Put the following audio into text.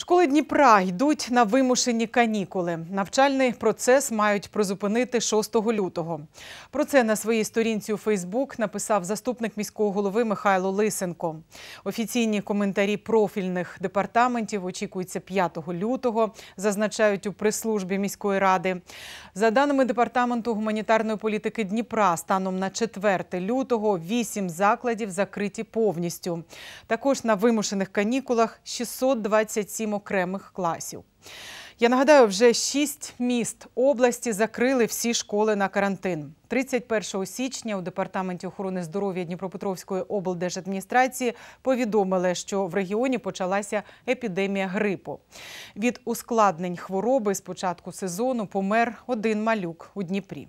Школи Дніпра йдуть на вимушені канікули. Навчальний процес мають призупинити 6 лютого. Про це на своїй сторінці у Фейсбук написав заступник міського голови Михайло Лисенко. Офіційні коментарі профільних департаментів очікуються 5 лютого, зазначають у прес-службі міської ради. За даними департаменту гуманітарної політики Дніпра, станом на 4 лютого 8 закладів закриті повністю. Також на вимушених канікулах 627 окремих класів. Я нагадаю, вже шість міст області закрили всі школи на карантин. 31 січня у департаменті охорони здоров'я Дніпропетровської облдержадміністрації повідомили, що в регіоні почалася епідемія грипу. Від ускладнень хвороби з початку сезону помер один малюк у Дніпрі.